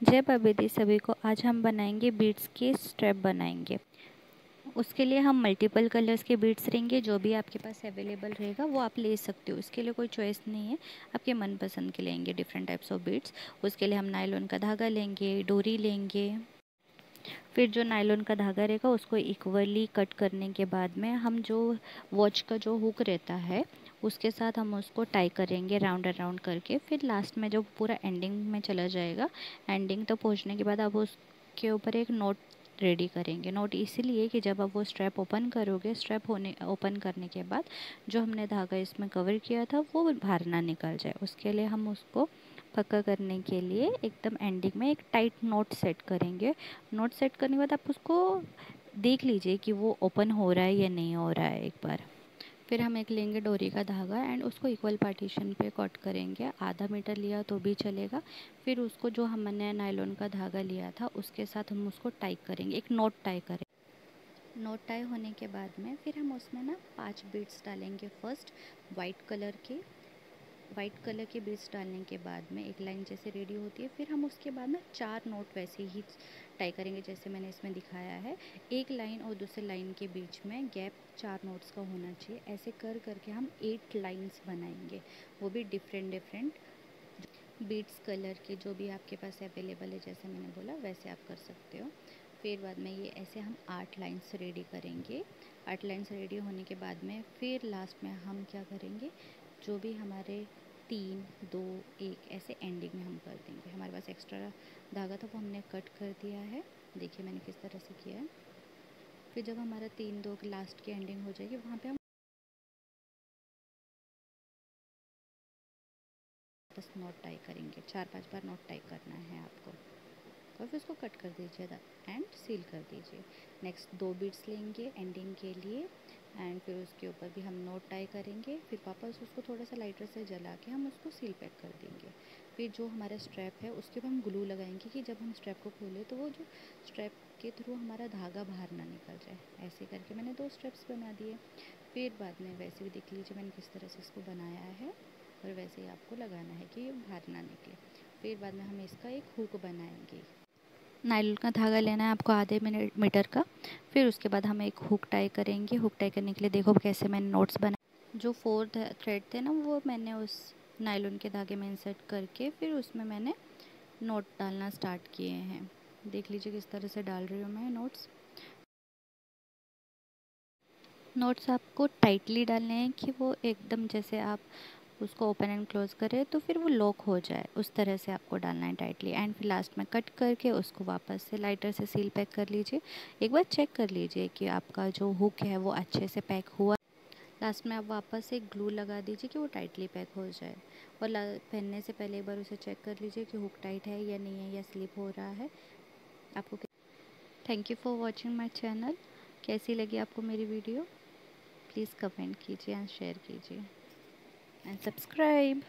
जय बाबेदी सभी को आज हम बनाएँगे बीट्स के स्ट्रैप बनाएँगे। उसके लिए हम मल्टीपल कलर्स के बीड्स रहेंगे, जो भी आपके पास अवेलेबल रहेगा, वो आप ले सकते हो। इसके लिए कोई चॉइस नहीं है, आपके मनपसंद के लेंगे डिफरेंट टाइप्स ऑफ़ बीट्स उसके लिए हम नायलॉन का धागा लेंगे, डोरी लेंगे। फिर जो नायलॉन का धागा रहेगा, उसको इक्वली कट करने के बाद में हम जो वॉच का जो हुक रहता है उसके साथ हम उसको टाई करेंगे राउंड अराउंड करके। फिर लास्ट में जो पूरा एंडिंग में चला जाएगा एंडिंग तो पहुँचने के बाद आप उसके ऊपर एक नोट रेडी करेंगे। नोट इसीलिए कि जब आप वो स्ट्रैप ओपन करोगे स्ट्रैप होने ओपन करने के बाद जो हमने धागा इसमें कवर किया था, वो बाहर ना निकल जाए। उसके लिए हम उसको पक्का करने के लिए एकदम एंडिंग में एक टाइट नोट सेट करेंगे। नोट सेट करने के बाद आप उसको देख लीजिए कि वो ओपन हो रहा है या नहीं हो रहा है एक बार। फिर हम एक लेंगे डोरी का धागा एंड उसको इक्वल पार्टीशन पे कट करेंगे। आधा मीटर लिया तो भी चलेगा। फिर उसको जो हमने नायलॉन का धागा लिया था, उसके साथ हम उसको टाई करेंगे। एक नोट टाई करेंगे। नोट टाई होने के बाद में फिर हम उसमें ना पाँच बीट्स डालेंगे फ़र्स्ट वाइट कलर के। वाइट कलर के बीड्स डालने के बाद में एक लाइन जैसे रेडी होती है, फिर हम उसके बाद ना चार नोट वैसे ही टाई करेंगे जैसे मैंने इसमें दिखाया है। एक लाइन और दूसरे लाइन के बीच में गैप चार नोट्स का होना चाहिए। ऐसे कर करके हम एट लाइन्स बनाएँगे। वो भी डिफरेंट डिफरेंट बीट्स कलर के जो भी आपके पास अवेलेबल है, जैसे मैंने बोला, वैसे आप कर सकते हो। फिर बाद में ये ऐसे हम आठ लाइन्स रेडी करेंगे। आठ लाइन्स रेडी होने के बाद में फिर लास्ट में हम क्या करेंगे? जो भी हमारे तीन, दो, एक, ऐसे एंडिंग में हम कर देंगे। हमारे पास एक्स्ट्रा धागा था, वो हमने कट कर दिया है। देखिए मैंने किस तरह से किया है। फिर जब हमारा तीन, दो लास्ट की एंडिंग हो जाएगी, वहाँ पे हम बस नोट टाई करेंगे। चार, पाँच बार नोट टाई करना है आपको। और फिर उसको कट कर दीजिए एंड सील कर दीजिए। नेक्स्ट दो बीट्स लेंगे एंडिंग के लिए। एंड फिर उसके ऊपर भी हम नोट टाई करेंगे। फिर वापस उसको थोड़ा सा लाइटर से जला के हम उसको सील पैक कर देंगे। फिर जो हमारा स्ट्रैप है, उसके ऊपर हम ग्लू लगाएँगे कि जब हम स्ट्रैप को खोलें तो वो जो स्ट्रैप के थ्रू हमारा धागा बाहर ना निकल जाए। ऐसे करके मैंने दो स्ट्रैप्स बना दिए। फिर बाद में वैसे भी देख लीजिए मैंने किस तरह से इसको बनाया है और वैसे ही आपको लगाना है कि ये बाहर ना निकले। फिर बाद में हम इसका एक हुक बनाएँगे। नाइल का धागा लेना है आपको आधे मिनट, मीटर का। फिर उसके बाद हम एक हुक टाई करेंगे। हुक टाई करने के लिए देखो कैसे मैंने नोट्स बनाए। जो फोर थ्रेड थे ना, वो मैंने उस नायलॉन के धागे में इंसर्ट करके, फिर उसमें मैंने नोट डालना स्टार्ट किए हैं। देख लीजिए किस तरह से डाल रही हूँ मैं नोट्स नोट्स आपको टाइटली डालने हैं कि वो एकदम जैसे आप उसको ओपन एंड क्लोज़ करें तो फिर वो लॉक हो जाए, उस तरह से आपको डालना है टाइटली एंड फिर लास्ट में कट करके उसको वापस से लाइटर से सील पैक कर लीजिए. एक बार चेक कर लीजिए कि आपका जो हुक है वो अच्छे से पैक हुआ. लास्ट में आप वापस एक ग्लू लगा दीजिए कि वो टाइटली पैक हो जाए. और पहनने से पहले एक बार उसे चेक कर लीजिए कि हुक टाइट है या नहीं है या स्लिप हो रहा है. आपको thank you for watching my channel कैसी लगी आपको मेरी वीडियो प्लीज़ कमेंट कीजिए एंड शेयर कीजिए. And subscribe